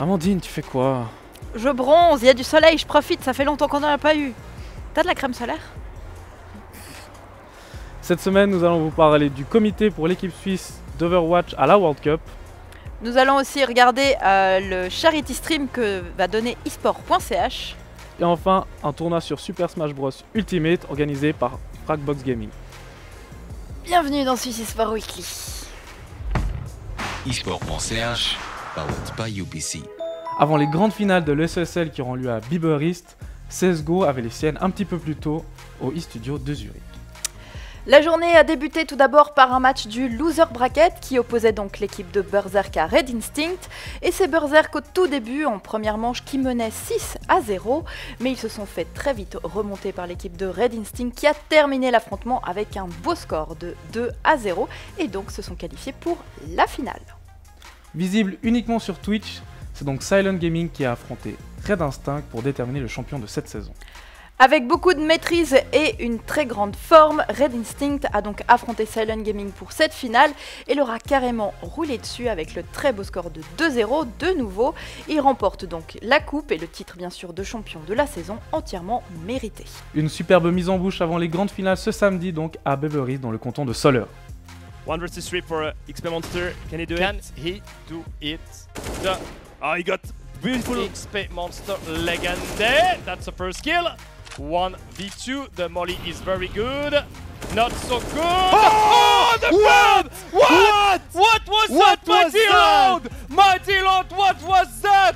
Amandine, tu fais quoi? Je bronze, il y a du soleil, je profite, ça fait longtemps qu'on n'en a pas eu. T'as de la crème solaire? Cette semaine, nous allons vous parler du comité pour l'équipe suisse d'Overwatch à la World Cup. Nous allons aussi regarder euh, le charity stream que va donner esport.ch. Et enfin, un tournoi sur Super Smash Bros Ultimate organisé par Fragbox Gaming. Bienvenue dans Swiss Esport Weekly. eSport.ch, powered by UPC. Avant les grandes finales de l'ESSL qui auront lieu à Biberist, CSGO avait les siennes un petit peu plus tôt au e-studio de Zurich. La journée a débuté tout d'abord par un match du Loser Bracket qui opposait donc l'équipe de Berserk à Red Instinct. Et c'est Berserk au tout début, en première manche, qui menait 6 à 0. Mais ils se sont fait très vite remonter par l'équipe de Red Instinct qui a terminé l'affrontement avec un beau score de 2 à 0. Et donc se sont qualifiés pour la finale. Visible uniquement sur Twitch, c'est donc Silent Gaming qui a affronté Red Instinct pour déterminer le champion de cette saison. Avec beaucoup de maîtrise et une très grande forme, Red Instinct a donc affronté Silent Gaming pour cette finale et leur a carrément roulé dessus avec le très beau score de 2-0 de nouveau. Il remporte donc la coupe et le titre bien sûr de champion de la saison entièrement mérité. Une superbe mise en bouche avant les grandes finales ce samedi donc à Beverly dans le canton de Soler. One versus three for uh, XP Monster. Can he do Can it? he do it? The Oh, he got beautiful. XP Monster Legendary. That's the first kill. 1v2. The molly is very good. Not so good. Oh, the What? What? What? What was What that, was Mighty Lord? Mighty Lord, what was that?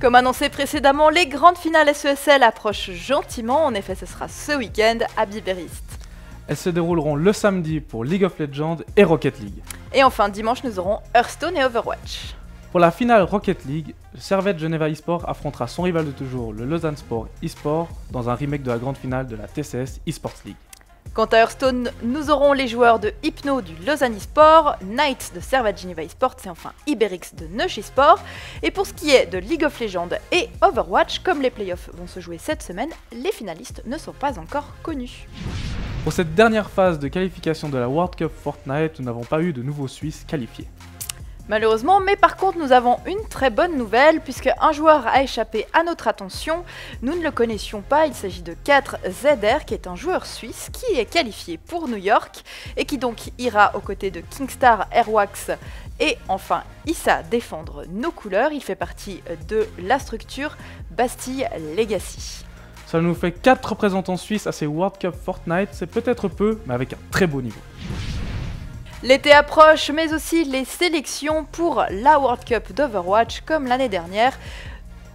Comme annoncé précédemment, les grandes finales SESL approchent gentiment. En effet, ce sera ce week-end à Biberist. Elles se dérouleront le samedi pour League of Legends et Rocket League. Et enfin, dimanche, nous aurons Hearthstone et Overwatch. Pour la finale Rocket League, le Servette Geneva eSport affrontera son rival de toujours, le Lausanne Sport eSport, dans un remake de la grande finale de la TCS eSports League. Quant à Hearthstone, nous aurons les joueurs de Hypno du Lausanne eSport, Knights de Servette Geneva eSport et enfin Iberix de Neuch eSport. Et pour ce qui est de League of Legends et Overwatch, comme les playoffs vont se jouer cette semaine, les finalistes ne sont pas encore connus. Pour cette dernière phase de qualification de la World Cup Fortnite, nous n'avons pas eu de nouveaux Suisses qualifiés. Malheureusement, mais par contre, nous avons une très bonne nouvelle puisque un joueur a échappé à notre attention. Nous ne le connaissions pas, il s'agit de 4ZR qui est un joueur suisse qui est qualifié pour New York et qui donc ira aux côtés de Kingstar Airwax et enfin Issa défendre nos couleurs. Il fait partie de la structure Bastille Legacy. Ça nous fait 4 représentants suisses à ces World Cup Fortnite, c'est peut-être peu, mais avec un très beau niveau. L'été approche, mais aussi les sélections pour la World Cup d'Overwatch comme l'année dernière.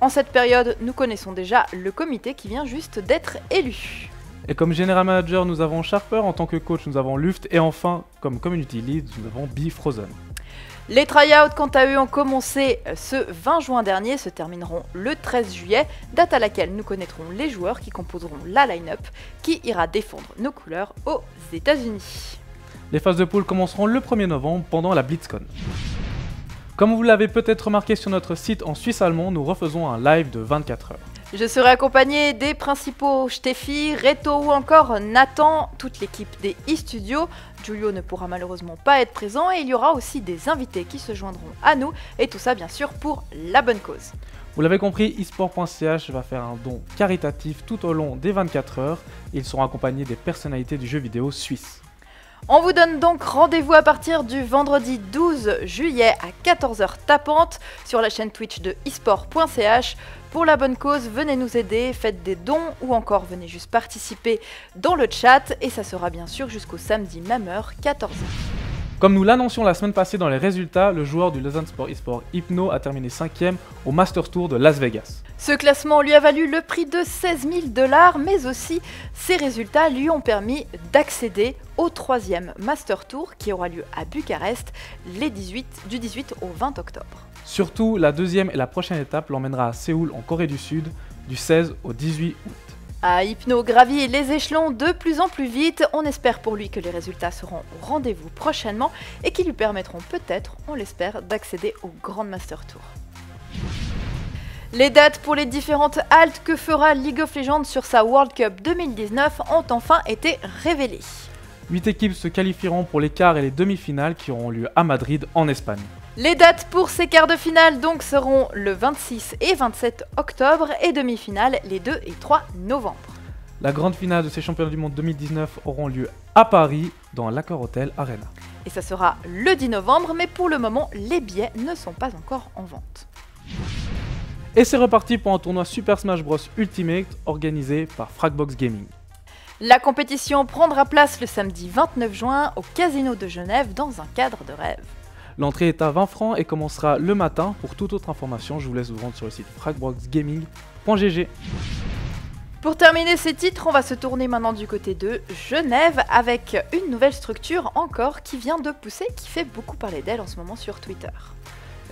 En cette période, nous connaissons déjà le comité qui vient juste d'être élu. Et comme General Manager, nous avons Sharper, en tant que coach, nous avons Luft, et enfin, comme Community Lead, nous avons Be Frozen. Les tryouts, quant à eux, ont commencé ce 20 juin dernier, se termineront le 13 juillet, date à laquelle nous connaîtrons les joueurs qui composeront la line-up qui ira défendre nos couleurs aux États-Unis. Les phases de poule commenceront le 1er novembre pendant la BlitzCon. Comme vous l'avez peut-être remarqué sur notre site en Suisse allemand, nous refaisons un live de 24 heures. Je serai accompagné des principaux Steffi, Reto ou encore Nathan, toute l'équipe des e-studios. Giulio ne pourra malheureusement pas être présent et il y aura aussi des invités qui se joindront à nous et tout ça bien sûr pour la bonne cause. Vous l'avez compris, esport.ch va faire un don caritatif tout au long des 24 heures ils seront accompagnés des personnalités du jeu vidéo suisse. On vous donne donc rendez-vous à partir du vendredi 12 juillet à 14h tapante sur la chaîne Twitch de esport.ch. Pour la bonne cause, venez nous aider, faites des dons ou encore venez juste participer dans le chat et ça sera bien sûr jusqu'au samedi même heure 14h. Comme nous l'annoncions la semaine passée dans les résultats, le joueur du Lausanne Sport eSport Hypno a terminé 5ème au Master Tour de Las Vegas. Ce classement lui a valu le prix de 16 000 dollars, mais aussi ses résultats lui ont permis d'accéder au troisième Master Tour qui aura lieu à Bucarest les 18, du 18 au 20 octobre. Surtout, la deuxième et la prochaine étape l'emmènera à Séoul en Corée du Sud du 16 au 18 août. À Hypno gravit les échelons de plus en plus vite. On espère pour lui que les résultats seront au rendez-vous prochainement et qui lui permettront peut-être, on l'espère, d'accéder au Grand Master Tour. Les dates pour les différentes haltes que fera League of Legends sur sa World Cup 2019 ont enfin été révélées. 8 équipes se qualifieront pour les quarts et les demi-finales qui auront lieu à Madrid en Espagne. Les dates pour ces quarts de finale donc seront le 26 et 27 octobre et demi-finale les 2 et 3 novembre. La grande finale de ces championnats du monde 2019 auront lieu à Paris, dans l'Accor Hotel Arena. Et ça sera le 10 novembre, mais pour le moment, les billets ne sont pas encore en vente. Et c'est reparti pour un tournoi Super Smash Bros Ultimate organisé par Fragbox Gaming. La compétition prendra place le samedi 29 juin au Casino de Genève dans un cadre de rêve. L'entrée est à 20 francs et commencera le matin. Pour toute autre information, je vous laisse vous rendre sur le site fragboxgaming.gg. Pour terminer ces titres, on va se tourner maintenant du côté de Genève avec une nouvelle structure encore qui vient de pousser, qui fait beaucoup parler d'elle en ce moment sur Twitter.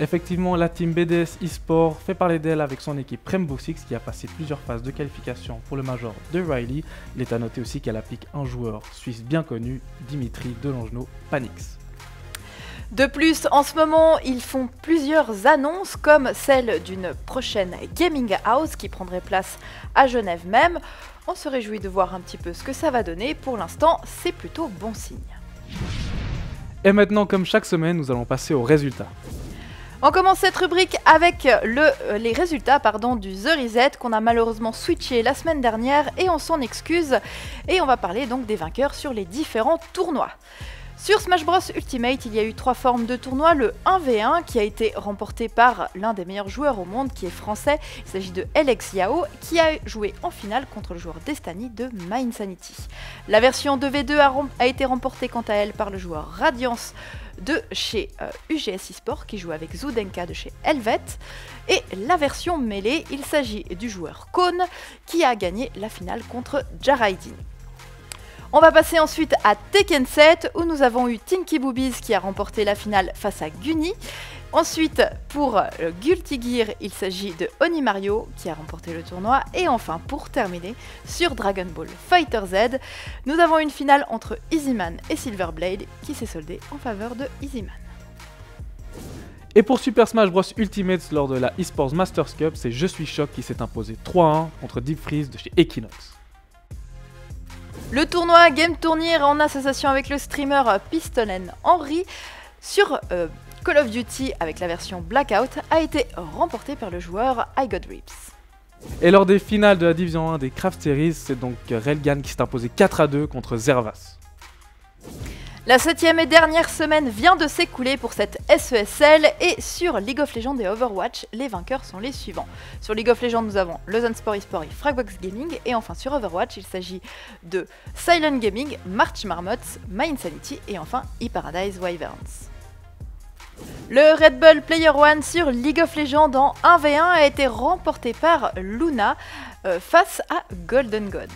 Effectivement, la team BDS eSport fait parler d'elle avec son équipe Six qui a passé plusieurs phases de qualification pour le major de Riley. Il est à noter aussi qu'elle applique un joueur suisse bien connu, Dimitri Delangenot Panix. De plus, en ce moment, ils font plusieurs annonces comme celle d'une prochaine gaming house qui prendrait place à Genève même. On se réjouit de voir un petit peu ce que ça va donner. Pour l'instant, c'est plutôt bon signe. Et maintenant, comme chaque semaine, nous allons passer aux résultats. On commence cette rubrique avec euh, les résultats du The Reset qu'on a malheureusement switché la semaine dernière et on s'en excuse. Et on va parler donc des vainqueurs sur les différents tournois. Sur Smash Bros Ultimate, il y a eu trois formes de tournoi. Le 1v1 qui a été remporté par l'un des meilleurs joueurs au monde qui est français. Il s'agit de Alex Yao qui a joué en finale contre le joueur Destiny de Mindsanity. La version 2v2 a, été remportée quant à elle par le joueur Radiance de chez euh, UGS eSport qui joue avec Zudenka de chez Helvet. Et la version mêlée, il s'agit du joueur Kone qui a gagné la finale contre Jaraidin. On va passer ensuite à Tekken 7 où nous avons eu Tinky Boobies qui a remporté la finale face à Guni. Ensuite, pour euh, Guilty Gear, il s'agit de Oni Mario qui a remporté le tournoi. Et enfin, pour terminer, sur Dragon Ball Fighter Z, nous avons une finale entre Easyman et Silverblade qui s'est soldée en faveur de Easyman. Et pour Super Smash Bros Ultimate lors de la eSports Masters Cup, c'est Je suis Choc qui s'est imposé 3-1 contre Deep Freeze de chez Equinox. Le tournoi Game Tournir en association avec le streamer Pistolen Henry sur euh, Call of Duty avec la version Blackout a été remporté par le joueur I Got Rips. Et lors des finales de la Division 1 des Craft Series, c'est donc Relgan qui s'est imposé 4 à 2 contre Zervas. La septième et dernière semaine vient de s'écouler pour cette SESL et sur League of Legends et Overwatch, les vainqueurs sont les suivants. Sur League of Legends, nous avons Lausanne Sport eSport et Fragbox Gaming et enfin sur Overwatch, il s'agit de Silent Gaming, March Marmots, My Insanity et enfin eParadise Wyverns. Le Red Bull Player One sur League of Legends en 1v1 a été remporté par Luna euh, face à Golden God.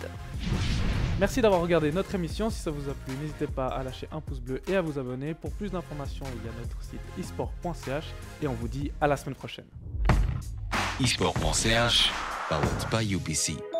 Merci d'avoir regardé notre émission. Si ça vous a plu, n'hésitez pas à lâcher un pouce bleu et à vous abonner. Pour plus d'informations, il y a notre site esport.ch et on vous dit à la semaine prochaine. esport.ch, powered by UPC.